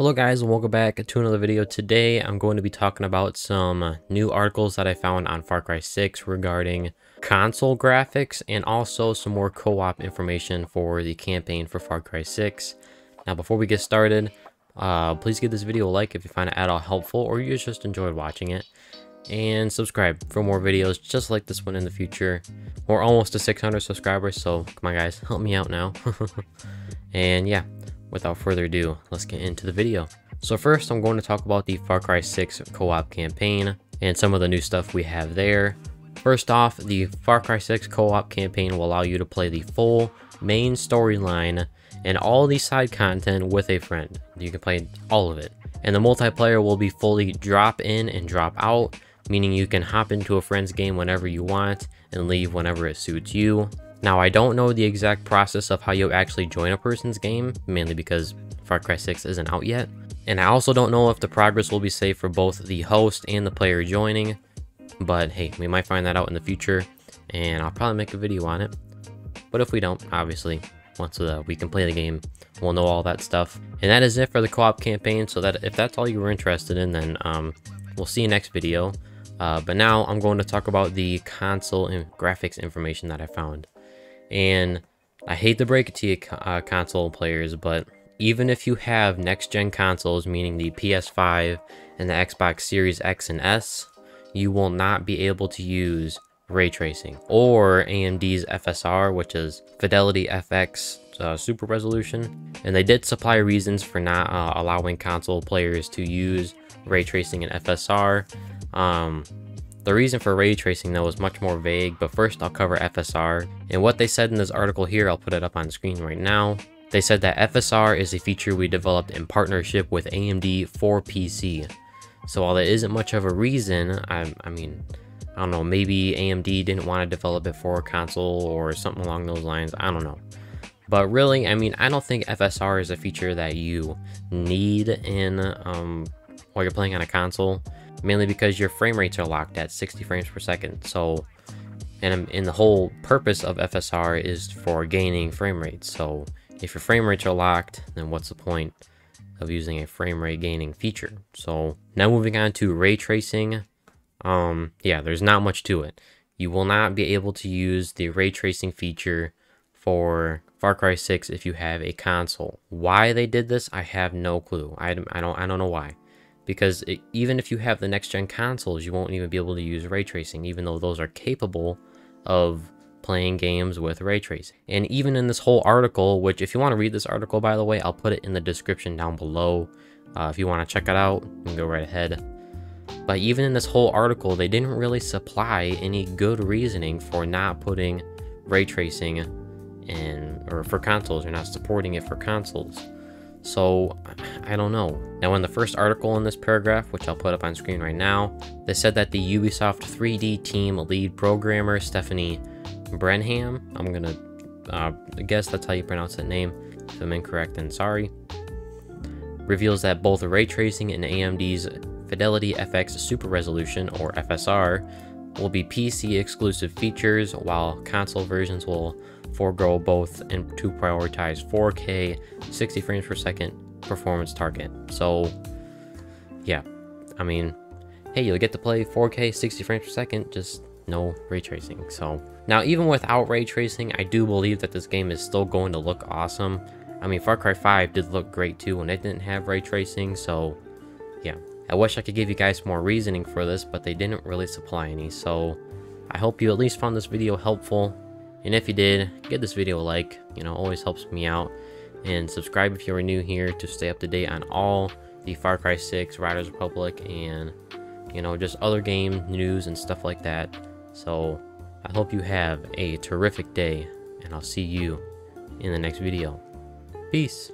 Hello guys and welcome back to another video. Today I'm going to be talking about some new articles that I found on Far Cry 6 regarding console graphics and also some more co-op information for the campaign for Far Cry 6. Now before we get started, uh, please give this video a like if you find it at all helpful or you just enjoyed watching it. And subscribe for more videos just like this one in the future. We're almost to 600 subscribers, so come on guys, help me out now. and yeah, without further ado, let's get into the video. So first, I'm going to talk about the Far Cry 6 co-op campaign and some of the new stuff we have there. First off, the Far Cry 6 co-op campaign will allow you to play the full main storyline and all the side content with a friend. You can play all of it. And the multiplayer will be fully drop in and drop out, meaning you can hop into a friend's game whenever you want and leave whenever it suits you. Now, I don't know the exact process of how you actually join a person's game, mainly because Far Cry 6 isn't out yet. And I also don't know if the progress will be safe for both the host and the player joining, but hey, we might find that out in the future, and I'll probably make a video on it. But if we don't, obviously, once uh, we can play the game, we'll know all that stuff. And that is it for the co-op campaign, so that if that's all you were interested in, then um, we'll see you next video. Uh, but now I'm going to talk about the console and graphics information that I found. And I hate to break it to you, uh, console players, but even if you have next-gen consoles, meaning the PS5 and the Xbox Series X and S, you will not be able to use ray tracing or AMD's FSR, which is Fidelity FX uh, Super Resolution. And they did supply reasons for not uh, allowing console players to use ray tracing and FSR. Um, the reason for ray tracing though is much more vague, but first I'll cover FSR. And what they said in this article here, I'll put it up on screen right now. They said that FSR is a feature we developed in partnership with AMD for PC. So while there isn't much of a reason, I, I mean, I don't know, maybe AMD didn't want to develop it for a console or something along those lines, I don't know. But really, I mean, I don't think FSR is a feature that you need in um, while you're playing on a console mainly because your frame rates are locked at 60 frames per second. So, and, and the whole purpose of FSR is for gaining frame rates. So if your frame rates are locked, then what's the point of using a frame rate gaining feature? So now moving on to ray tracing. Um, yeah, there's not much to it. You will not be able to use the ray tracing feature for Far Cry 6 if you have a console. Why they did this, I have no clue. I, I don't I don't know why because it, even if you have the next gen consoles, you won't even be able to use ray tracing, even though those are capable of playing games with ray tracing. And even in this whole article, which if you want to read this article, by the way, I'll put it in the description down below. Uh, if you want to check it out, you can go right ahead. But even in this whole article, they didn't really supply any good reasoning for not putting ray tracing in, or for consoles, or not supporting it for consoles. So, I don't know. Now, in the first article in this paragraph, which I'll put up on screen right now, they said that the Ubisoft 3D team lead programmer Stephanie Brenham, I'm gonna uh, guess that's how you pronounce that name. If I'm incorrect, then sorry. Reveals that both ray tracing and AMD's Fidelity FX Super Resolution, or FSR, will be PC exclusive features, while console versions will forego both and to prioritize 4K 60 frames per second performance target. So, yeah, I mean, hey, you'll get to play 4K 60 frames per second, just no ray tracing. So, now even without ray tracing, I do believe that this game is still going to look awesome. I mean, Far Cry 5 did look great too when it didn't have ray tracing, so yeah. I wish I could give you guys more reasoning for this, but they didn't really supply any, so I hope you at least found this video helpful. And if you did, give this video a like, you know, always helps me out. And subscribe if you are new here to stay up to date on all the Far Cry 6, Riders Republic, and, you know, just other game news and stuff like that. So, I hope you have a terrific day, and I'll see you in the next video. Peace!